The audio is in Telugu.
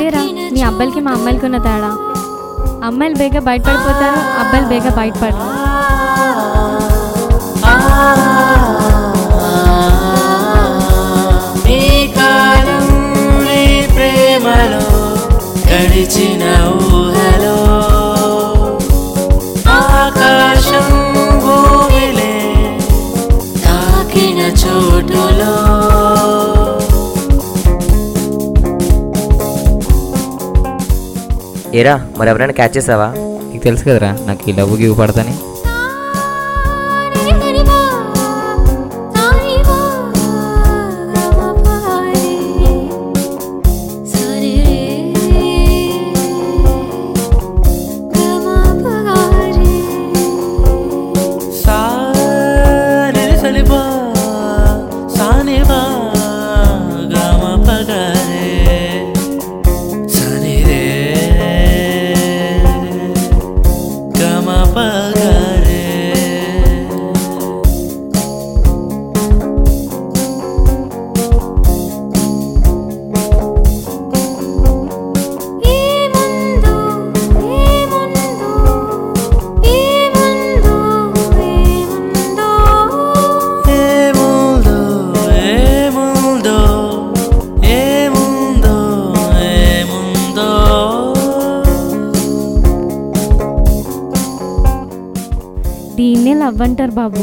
అబ్బాయిలకి మా అమ్మాయిలకి ఉన్న తేడా. అమ్మాయిలు బేగ బయటపడిపోతారు అబ్బాయిలు బేగ బయటపడరు. ప్రేమలో గడిచినవు ఏరా మరెవరైనా ఎవరైనా క్యాచ్ చేసావా? నీకు తెలుసు కదరా నాకు ఈ లవ్ గివ్ పడతాని pagod. దీన్నే లవ్ అంటారు బాబు.